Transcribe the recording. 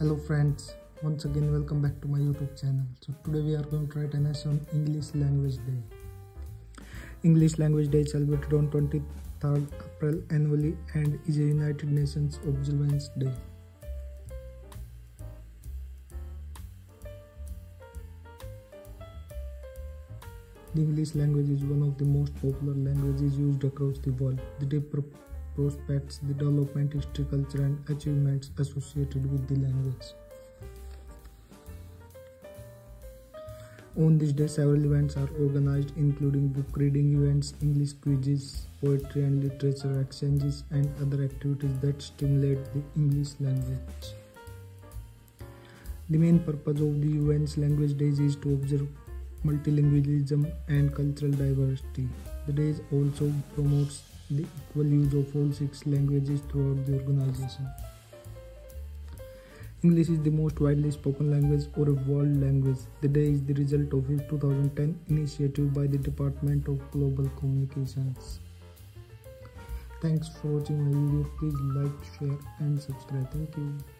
hello friends once again welcome back to my youtube channel. So today we are going to write an essay on english language day. English language day is celebrated on 23rd april annually and is a united nations observance day. The English language is one of the most popular languages used across the world. The day prospects the development, history, culture, and achievements associated with the language. On this day, several events are organized, including book reading events, English quizzes, poetry and literature exchanges, and other activities that stimulate the English language. The main purpose of the UN's Language Days is to observe multilingualism and cultural diversity. The day also promotes the equal use of all six languages throughout the organization. English is the most widely spoken language or a world language. The day is the result of a 2010 initiative by the Department of Global Communications. Thanks for watching my video. Please like, share and subscribe. Thank you.